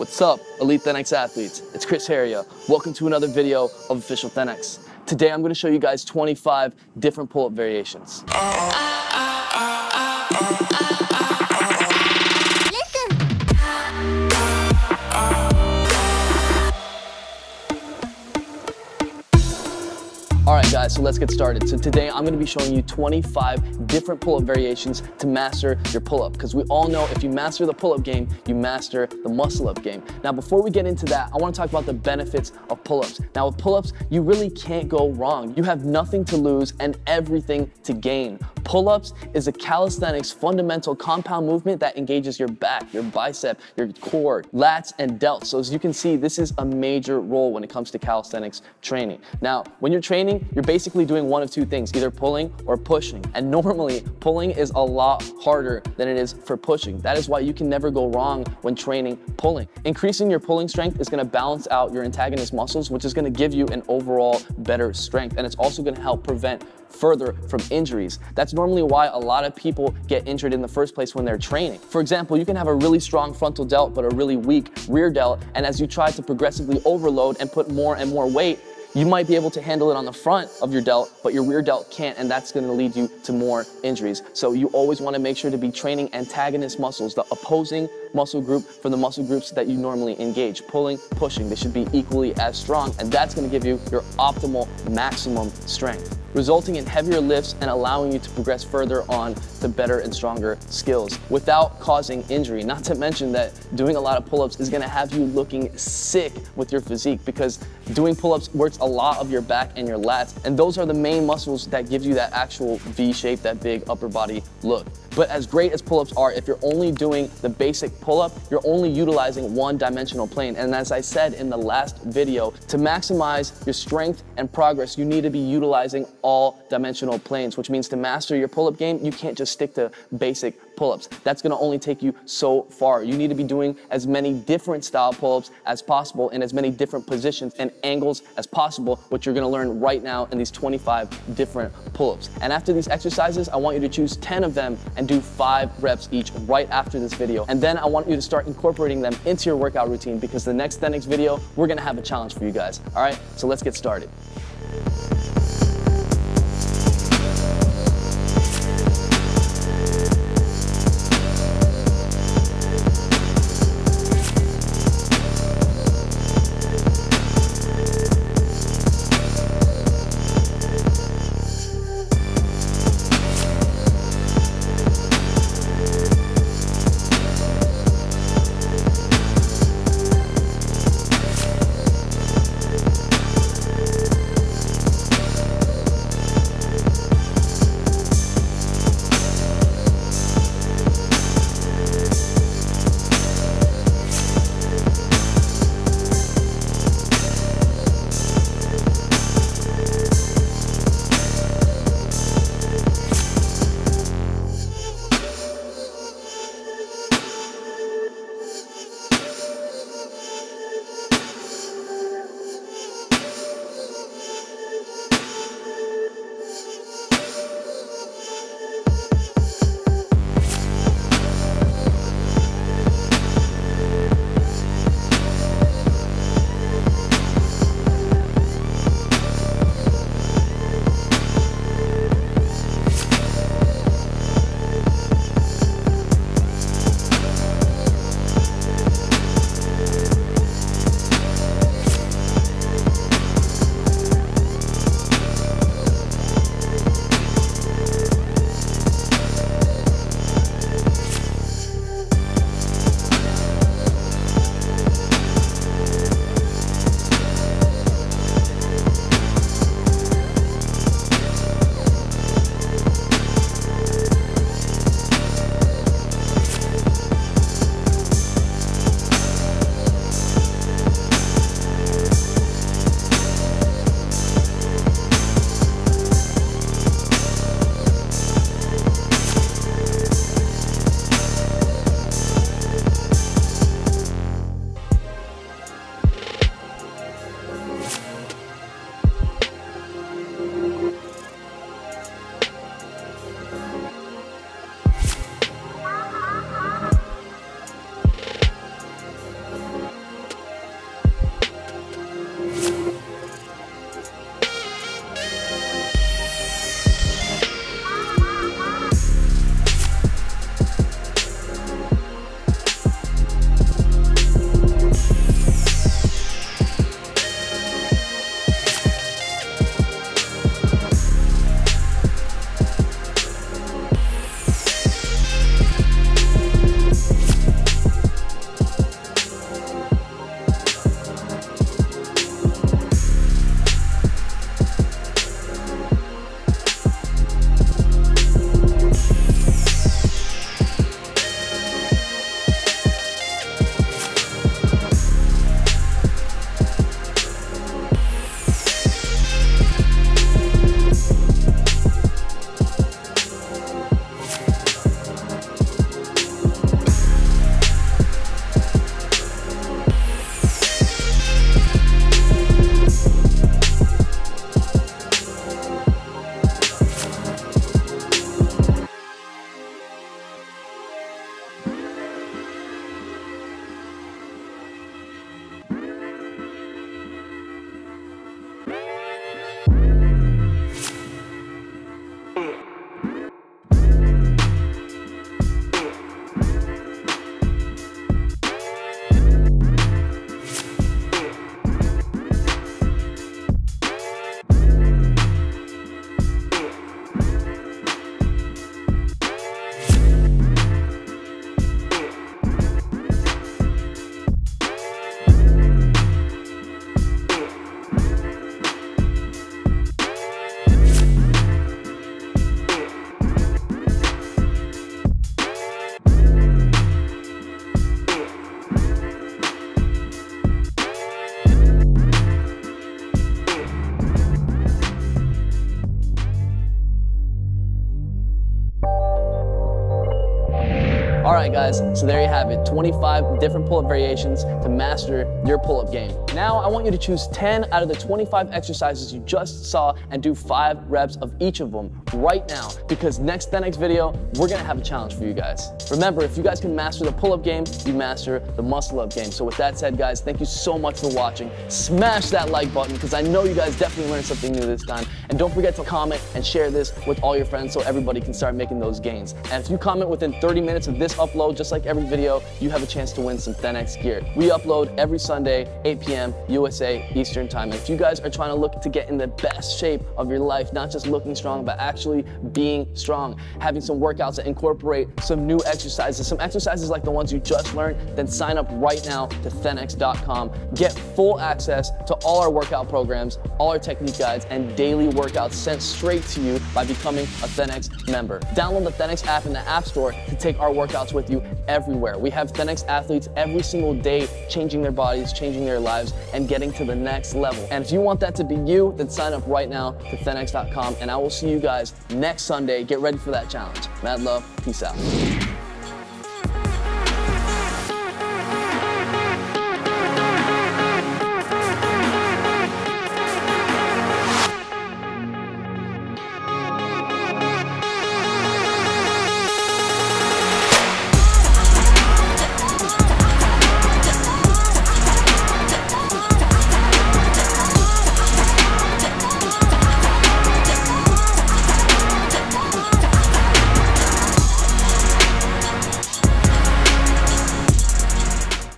What's up, Elite Thenx athletes? It's Chris Heria. Welcome to another video of Official Thenx. Today I'm gonna show you guys 25 different pull-up variations. So let's get started. So today I'm gonna be showing you 25 different pull-up variations to master your pull-up, because we all know if you master the pull-up game, you master the muscle-up game. Now, before we get into that, I wanna talk about the benefits of pull-ups. Now, with pull-ups, you really can't go wrong. You have nothing to lose and everything to gain. Pull-ups is a calisthenics fundamental compound movement that engages your back, your bicep, your core, lats, and delts. So as you can see, this is a major role when it comes to calisthenics training. Now, when you're training, you're basically doing one of two things, either pulling or pushing. And normally, pulling is a lot harder than it is for pushing. That is why you can never go wrong when training pulling. Increasing your pulling strength is gonna balance out your antagonist muscles, which is gonna give you an overall better strength. And it's also gonna help prevent further from injuries. That's normally why a lot of people get injured in the first place when they're training. For example, you can have a really strong frontal delt but a really weak rear delt, and as you try to progressively overload and put more and more weight, you might be able to handle it on the front of your delt, but your rear delt can't, and that's gonna lead you to more injuries. So you always wanna make sure to be training antagonist muscles, the opposing muscle group from the muscle groups that you normally engage. Pulling, pushing, they should be equally as strong, and that's gonna give you your optimal maximum strength resulting in heavier lifts and allowing you to progress further on to better and stronger skills without causing injury. Not to mention that doing a lot of pull-ups is gonna have you looking sick with your physique because doing pull-ups works a lot of your back and your lats, and those are the main muscles that gives you that actual V shape, that big upper body look. But as great as pull-ups are, if you're only doing the basic pull-up, you're only utilizing one dimensional plane. And as I said in the last video, to maximize your strength and progress, you need to be utilizing all dimensional planes, which means to master your pull-up game, you can't just stick to basic pull-ups. That's gonna only take you so far. You need to be doing as many different style pull-ups as possible in as many different positions and angles as possible, which you're gonna learn right now in these 25 different pull-ups. And after these exercises, I want you to choose 10 of them and do five reps each right after this video. And then I want you to start incorporating them into your workout routine because the next Thenx video, we're gonna have a challenge for you guys. All right, so let's get started. Right, guys, so there you have it 25 different pull up variations to master your pull up game. Now, I want you to choose 10 out of the 25 exercises you just saw and do five reps of each of them right now because next the next video, we're gonna have a challenge for you guys. Remember, if you guys can master the pull up game, you master the muscle up game. So, with that said, guys, thank you so much for watching. Smash that like button because I know you guys definitely learned something new this time. And don't forget to comment and share this with all your friends so everybody can start making those gains. And if you comment within 30 minutes of this upload, just like every video, you have a chance to win some Thenx gear. We upload every Sunday, 8 p.m. USA Eastern Time. And if you guys are trying to look to get in the best shape of your life, not just looking strong, but actually being strong, having some workouts that incorporate some new exercises, some exercises like the ones you just learned, then sign up right now to thenx.com. Get full access to all our workout programs, all our technique guides, and daily workouts sent straight to you by becoming a Thenx member. Download the Thenx app in the App Store to take our workouts with you everywhere. We have Thenx athletes every single day changing their bodies, changing their lives, and getting to the next level. And if you want that to be you, then sign up right now to thenx.com, and I will see you guys next Sunday. Get ready for that challenge. Mad love. Peace out.